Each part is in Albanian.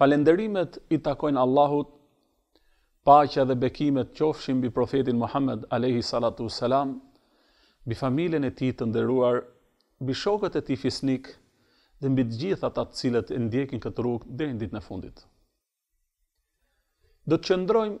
Falënderimet i takojnë Allahut, paqja dhe bekimet qofshin mbi profetin Muhammed alejhi salatu ues selam, mbi familjen e tij të nderuar, mbi shokët e tij fisnikë dhe mbi të gjithë ata të cilët e ndjekin këtë rrugë deri në ditën e fundit. Do të qëndrojmë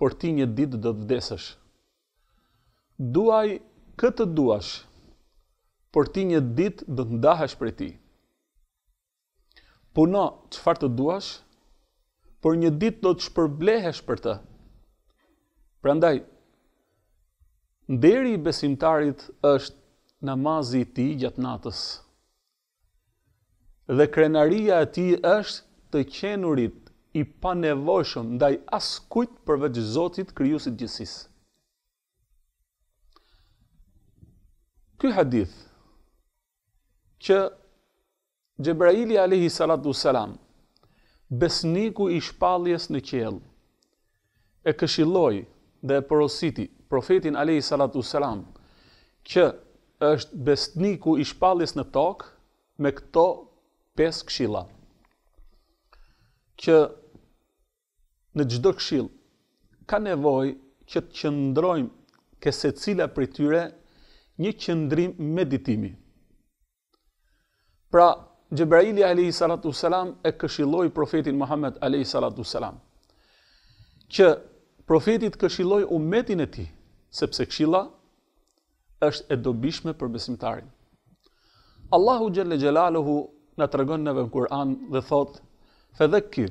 por ti një ditë do të vdesësh. Duaj kë të duash, por ti një ditë do të ndahesh prej tij. Puno çfarë të duash, por një ditë do të shpërblehesh për të. Prandaj, nderi i besimtarit është namazi i tij gjatë natës. Dhe krenaria e tij është të qenurit i panevojshëm ndaj askujt përveç Zotit Krijuesit gjithësisë. Ky hadith që Xhebraili alejhi salatu ues selam besniku i shpalljes në qiell e këshilloi dhe e porositi Profetin alejhi salatu ues selam, që është besniku i shpalljes në tokë me këto pesë këshilla, që në çdo këshillë ka nevojë që të qëndrojmë ke secila prej tyre një qëndrim meditimi. Pra, Xhebraili alejhi salatu ues selam e këshilloi profetin Muhammed alejhi salatu ues selam që profeti të këshillojë umetin e tij, sepse këshilla është e dobishme për besimtarin. Allahu xhelle xhelaluhu na tregon neve në Kur'an dhe thotë: "Fadhakkir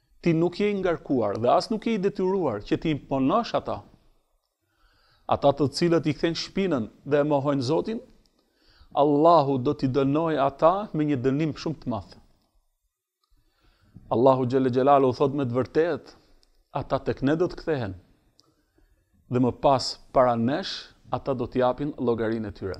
Ti nuk je i ngarkuar dhe as nuk je i detyruar që t'i imponosh ata. Ata të cilët i kthejnë shpinën dhe e mohojnë Zotin, Allahu do t'i dënojë ata me një dënim shumë të madh. Allahu xhelle xhelaluhu thotë me të vërtetë, ata tek ne do të kthehen. Dhe më pas para nesh, ata do të japin llogarinë e tyre.